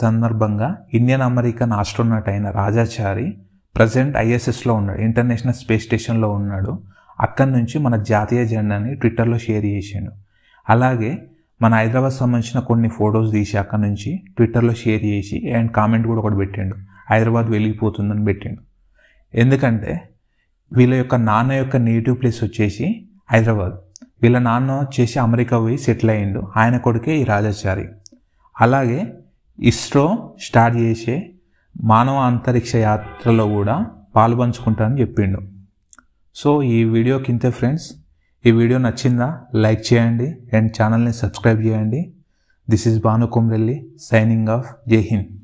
సందర్భంగా Indian American astronaut అయిన Raja Chari present ఐఎస్ఎస్లో ఉన్నాడు ఇంటర్నేషనల్ స్పేస్ స్టేషన్లో ఉన్నాడు. అక్కడి నుంచి మన జాతీయ జెండాని ట్విట్టర్లో షేర్ చేసిండు. అలాగే మన హైదరాబాద్ సంబంధించిన కొన్ని ఫొటోస్ తీసి అక్కడి నుంచి ట్విట్టర్లో షేర్ చేసి అండ్ కామెంట్ కూడా ఒకటి పెట్టిండు. హైదరాబాద్ వెళ్ళిపోతుందని పెట్టిండు. ఎందుకంటే వీళ్ళ యొక్క నాన్న యొక్క నేటివ్ ప్లేస్ వచ్చేసి హైదరాబాద్. వీళ్ళ నాన్న వచ్చేసి అమెరికా పోయి సెటిల్ అయ్యిండు ఆయన కొడుకే ఈ రాజాచారి. అలాగే ఇస్రో స్టార్ట్ చేసే మానవ అంతరిక్ష యాత్రలో కూడా పాల్పంచుకుంటానని చెప్పిండు. సో ఈ వీడియో కింద ఫ్రెండ్స్. ఈ వీడియో నచ్చిందా లైక్ చేయండి అండ్ ఛానల్ని సబ్స్క్రైబ్ చేయండి. This is Bhanu Kumrelli signing off. Jai Hind.